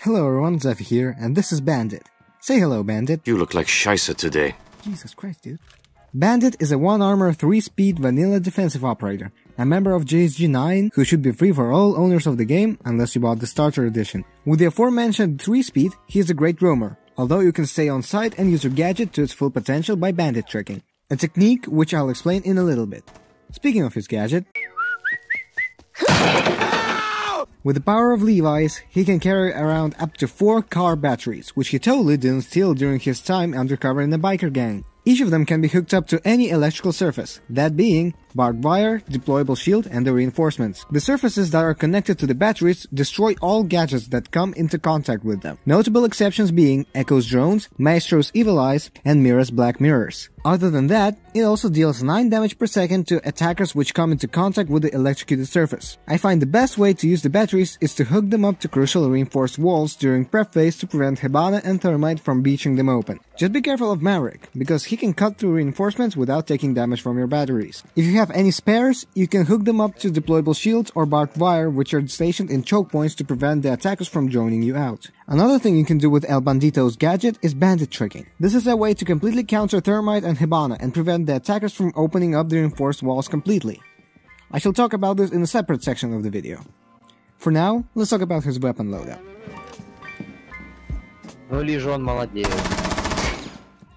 Hello everyone, Xephy here, and this is Bandit. Say hello, Bandit. You look like Scheisse today. Jesus Christ, dude. Bandit is a one-armor, three-speed vanilla defensive operator, a member of GSG9 who should be free for all owners of the game unless you bought the starter edition. With the aforementioned 3-speed, he is a great roamer, although you can stay on site and use your gadget to its full potential by bandit tricking, a technique which I'll explain in a little bit. Speaking of his gadget, with the power of Levi's, he can carry around up to 4 car batteries, which he totally didn't steal during his time undercover in a biker gang. Each of them can be hooked up to any electrical surface, that being barbed wire, deployable shield, and the reinforcements. The surfaces that are connected to the batteries destroy all gadgets that come into contact with them. Notable exceptions being Echo's drones, Maestro's evil eyes, and Mira's black mirrors. Other than that, it also deals 9 damage per second to attackers which come into contact with the electrocuted surface. I find the best way to use the batteries is to hook them up to crucial reinforced walls during prep phase to prevent Hibana and Thermite from beaching them open. Just be careful of Maverick, because he can cut through reinforcements without taking damage from your batteries. If you have any spares, you can hook them up to deployable shields or barbed wire which are stationed in choke points to prevent the attackers from joining you out. Another thing you can do with El Bandito's gadget is bandit tricking. This is a way to completely counter Thermite and Hibana and prevent the attackers from opening up the reinforced walls completely. I shall talk about this in a separate section of the video. For now, let's talk about his weapon loadout. Ну, Лижон молодец.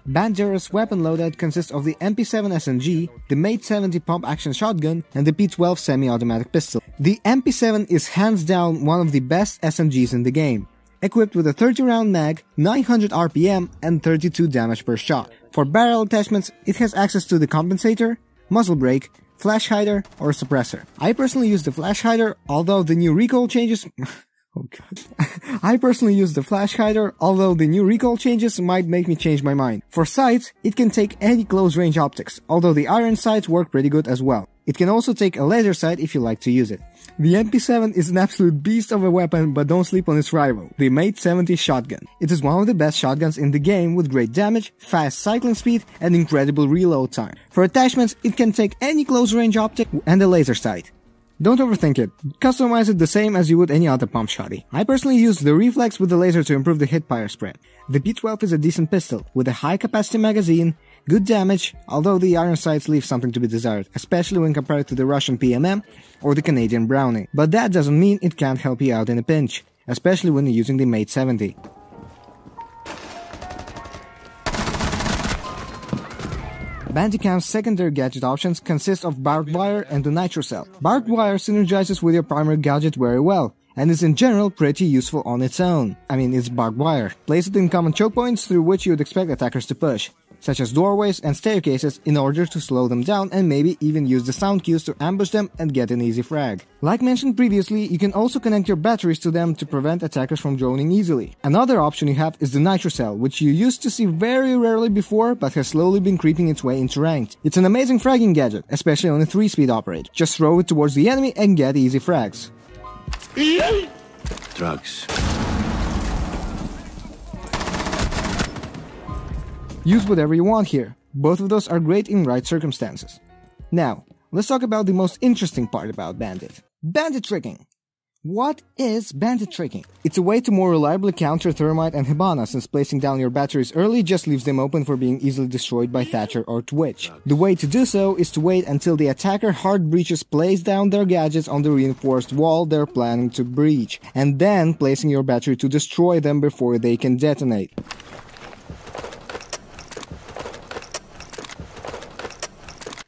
Banjara's weapon loadout consists of the MP7 SMG, the M870 pump action shotgun, and the P12 semi-automatic pistol. The MP7 is hands down one of the best SMGs in the game, equipped with a 30 round mag, 900 RPM, and 32 damage per shot. For barrel attachments, it has access to the compensator, muzzle brake, flash hider, or suppressor. I personally use the flash hider, although the new recoil changes Oh god. I personally use the flash hider, although the new recoil changes might make me change my mind. For sights, it can take any close range optics, although the iron sights work pretty good as well. It can also take a laser sight if you like to use it. The MP7 is an absolute beast of a weapon, but don't sleep on its rival, the M870 shotgun. It is one of the best shotguns in the game with great damage, fast cycling speed, and incredible reload time. For attachments, it can take any close range optic and a laser sight. Don't overthink it. Customize it the same as you would any other pump shotty. I personally use the reflex with the laser to improve the hipfire spread. The P12 is a decent pistol, with a high capacity magazine, good damage, although the iron sights leave something to be desired, especially when compared to the Russian PMM or the Canadian Browning. But that doesn't mean it can't help you out in a pinch, especially when you're using the M870. Bandicam's secondary gadget options consist of barbed wire and the nitro cell. Barbed wire synergizes with your primary gadget very well, and is in general pretty useful on its own. I mean, it's barbed wire. Place it in common choke points through which you would expect attackers to push such as doorways and staircases in order to slow them down and maybe even use the sound cues to ambush them and get an easy frag. Like mentioned previously, you can also connect your batteries to them to prevent attackers from droning easily. Another option you have is the Nitro Cell, which you used to see very rarely before but has slowly been creeping its way into ranked. It's an amazing fragging gadget, especially on a 3-speed operate. Just throw it towards the enemy and get easy frags. Drugs. Use whatever you want here. Both of those are great in right circumstances. Now, let's talk about the most interesting part about Bandit. Bandit tricking. What is bandit tricking? It's a way to more reliably counter Thermite and Hibana since placing down your batteries early just leaves them open for being easily destroyed by Thatcher or Twitch. The way to do so is to wait until the attacker hard breaches place down their gadgets on the reinforced wall they're planning to breach, and then placing your battery to destroy them before they can detonate.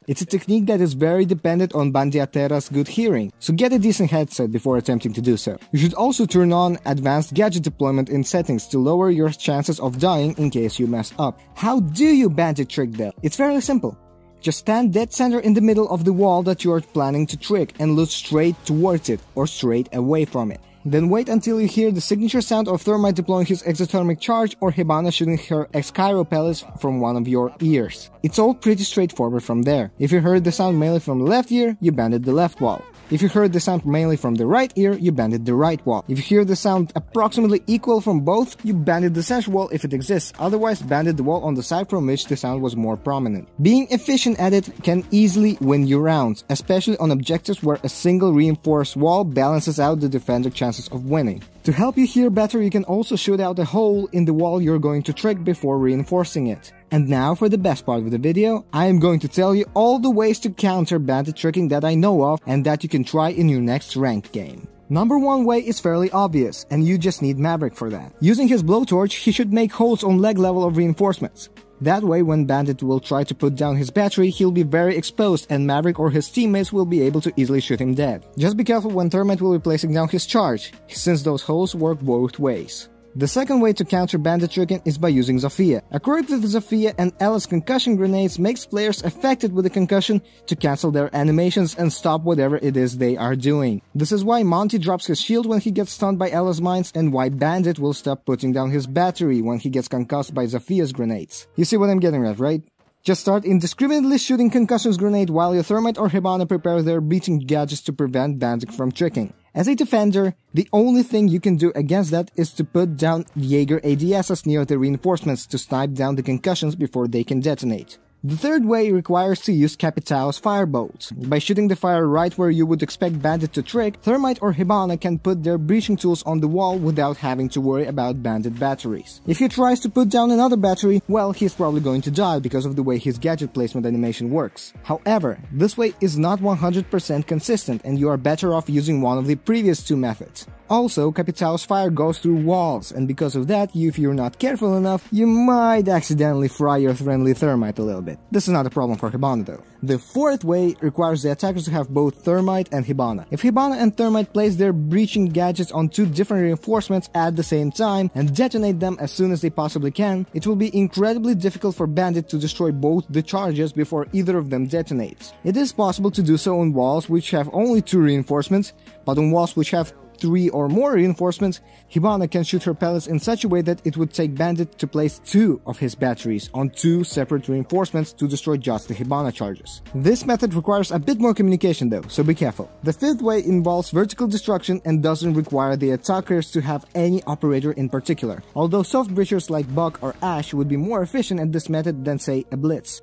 It's a technique that is very dependent on Bandiatera's good hearing, so get a decent headset before attempting to do so. You should also turn on advanced gadget deployment in settings to lower your chances of dying in case you mess up. How do you bandit trick though? It's fairly simple. Just stand dead center in the middle of the wall that you are planning to trick and look straight towards it or straight away from it. Then wait until you hear the signature sound of Thermite deploying his exothermic charge or Hibana shooting her X-KAIROS pellets from one of your ears. It's all pretty straightforward from there. If you heard the sound mainly from the left ear, you banded the left wall. If you heard the sound mainly from the right ear, you banded the right wall. If you hear the sound approximately equal from both, you banded the central wall if it exists, otherwise banded the wall on the side from which the sound was more prominent. Being efficient at it can easily win you rounds, especially on objectives where a single reinforced wall balances out the defender's chances of winning. To help you hear better, you can also shoot out a hole in the wall you're going to trick before reinforcing it. And now for the best part of the video, I am going to tell you all the ways to counter bandit tricking that I know of and that you can try in your next ranked game. Number one way is fairly obvious, and you just need Maverick for that. Using his blowtorch, he should make holes on leg level of reinforcements. That way, when Bandit will try to put down his battery, he'll be very exposed and Maverick or his teammates will be able to easily shoot him dead. Just be careful when Thermite will be placing down his charge, since those holes work both ways. The second way to counter bandit tricking is by using Zofia. Equipped with Zofia and Ella's concussion grenades makes players affected with a concussion to cancel their animations and stop whatever it is they are doing. This is why Monty drops his shield when he gets stunned by Ella's mines and why Bandit will stop putting down his battery when he gets concussed by Zofia's grenades. You see what I'm getting at, right? Just start indiscriminately shooting concussions grenade while your Thermite or Hibana prepare their beating gadgets to prevent Bandit from tricking. As a defender, the only thing you can do against that is to put down Jaeger ADSs near the reinforcements to snipe down the concussions before they can detonate. The third way requires to use Capitao's firebolt. By shooting the fire right where you would expect Bandit to trick, Thermite or Hibana can put their breaching tools on the wall without having to worry about Bandit batteries. If he tries to put down another battery, well, he's probably going to die because of the way his gadget placement animation works. However, this way is not 100% consistent and you are better off using one of the previous two methods. Also, Capitao's fire goes through walls, and because of that, if you're not careful enough, you might accidentally fry your friendly thermite a little bit. This is not a problem for Hibana though. The fourth way requires the attackers to have both thermite and Hibana. If Hibana and thermite place their breaching gadgets on two different reinforcements at the same time and detonate them as soon as they possibly can, it will be incredibly difficult for Bandit to destroy both the charges before either of them detonates. It is possible to do so on walls which have only two reinforcements, but on walls which have three or more reinforcements, Hibana can shoot her pellets in such a way that it would take Bandit to place two of his batteries on two separate reinforcements to destroy just the Hibana charges. This method requires a bit more communication though, so be careful. The fifth way involves vertical destruction and doesn't require the attackers to have any operator in particular, although soft breachers like Buck or Ash would be more efficient at this method than say a Blitz.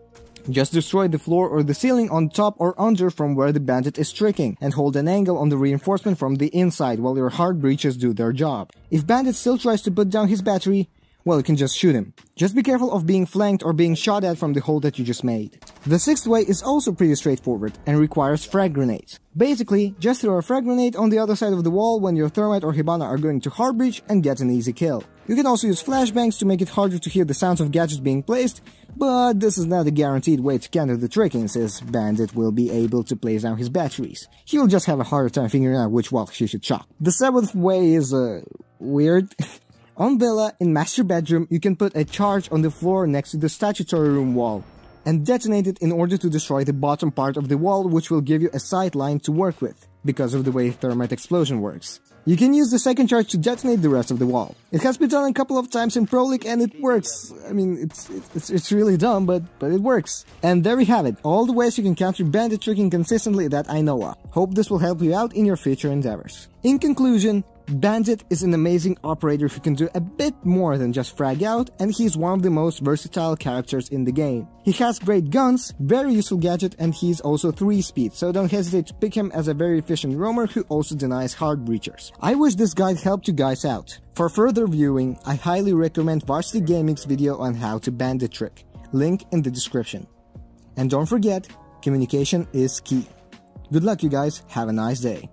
Just destroy the floor or the ceiling on top or under from where the bandit is tricking, and hold an angle on the reinforcement from the inside while your hard breaches do their job. If bandit still tries to put down his battery, well, you can just shoot him. Just be careful of being flanked or being shot at from the hole that you just made. The sixth way is also pretty straightforward and requires frag grenades. Basically, just throw a frag grenade on the other side of the wall when your Thermite or Hibana are going to hard breach and get an easy kill. You can also use flashbangs to make it harder to hear the sounds of gadgets being placed, but this is not a guaranteed way to counter the tricking since Bandit will be able to place down his batteries. He will just have a harder time figuring out which wall he should chop. The seventh way is, uh, weird. on Villa, in Master Bedroom, you can put a charge on the floor next to the statuary room wall and detonate it in order to destroy the bottom part of the wall which will give you a sight line to work with, because of the way thermite explosion works. You can use the second charge to detonate the rest of the wall. It has been done a couple of times in Pro League and it works. I mean, it's, it's, it's really dumb, but, but it works. And there we have it, all the ways you can counter bandit tricking consistently that I know of. Hope this will help you out in your future endeavors. In conclusion, Bandit is an amazing operator who can do a bit more than just frag out, and he's one of the most versatile characters in the game. He has great guns, very useful gadget, and he's also 3 speed, so don't hesitate to pick him as a very efficient roamer who also denies hard breachers. I wish this guide helped you guys out. For further viewing, I highly recommend Varsity Gaming's video on how to bandit trick, link in the description. And don't forget, communication is key. Good luck you guys, have a nice day.